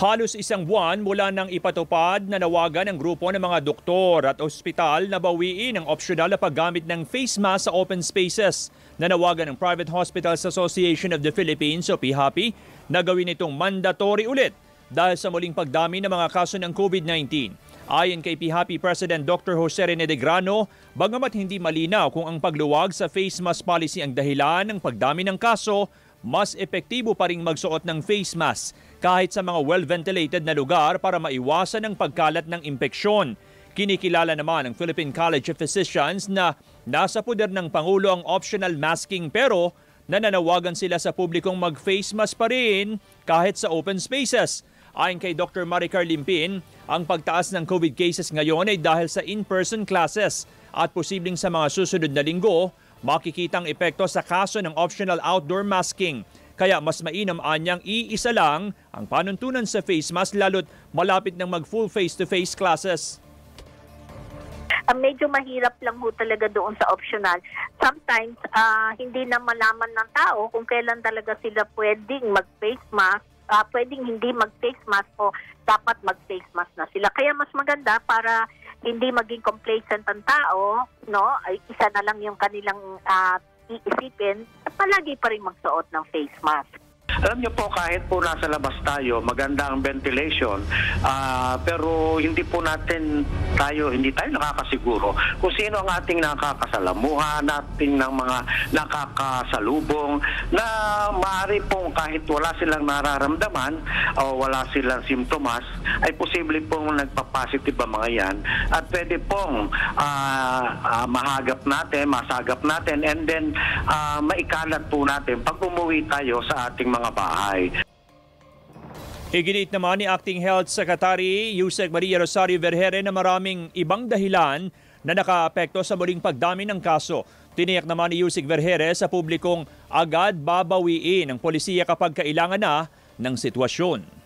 Halos isang buwan mula nang ipatupad na nawagan ng grupo ng mga doktor at ospital na bawiin ang opsyonal na paggamit ng face mask sa open spaces. Nanawagan ng Private Hospitals Association of the Philippines o PHAPI na gawin itong mandatory ulit dahil sa muling pagdami ng mga kaso ng COVID-19. Ayon kay PHAPI President Dr. Jose Rene de Grano, bagamat hindi malinaw kung ang pagluwag sa face mask policy ang dahilan ng pagdami ng kaso, mas epektibo pa ring magsuot ng face mask kahit sa mga well-ventilated na lugar para maiwasan ang pagkalat ng impeksyon. Kinikilala naman ng Philippine College of Physicians na nasa puder ng Pangulo ang optional masking pero nananawagan sila sa publikong mag-face mask pa rin kahit sa open spaces. Ayon kay Dr. Maricar Limpin, ang pagtaas ng COVID cases ngayon ay dahil sa in-person classes at posibleng sa mga susunod na linggo makikitang epekto sa kaso ng optional outdoor masking. Kaya mas mainam anyang iisa lang ang panuntunan sa face mask lalo't malapit ng mag full face-to-face classes. Uh, medyo mahirap lang ho talaga doon sa optional. Sometimes, uh, hindi na malaman ng tao kung kailan talaga sila pwedeng mag-face mask, uh, pwedeng hindi mag-face mask o dapat mag-face mask na sila. Kaya mas maganda para hindi maging complacent ang tao, no? Ay isa na lang yung kanilang uh, iisipin, palagi pa rin magsuot ng face mask. Alam niyo po, kahit po nasa labas tayo, maganda ang ventilation, uh, pero hindi po natin tayo, hindi tayo nakakasiguro kung sino ang ating nakakasalamuha, nating ng mga nakakasalubong na maaari pong kahit wala silang nararamdaman o wala silang simptomas, ay posible pong nagpa-positive ang mga yan. At pwede pong uh, uh, mahagap natin, masagap natin and then uh, maikalat po natin pag umuwi tayo sa ating mga mga bahay. Iginit naman ni Acting Health Secretary Yusek Maria Rosario Vergere na maraming ibang dahilan na nakaapekto sa muling pagdami ng kaso. Tiniyak naman ni Yusek Vergere sa publikong agad babawiin ng polisiya kapag kailangan na ng sitwasyon.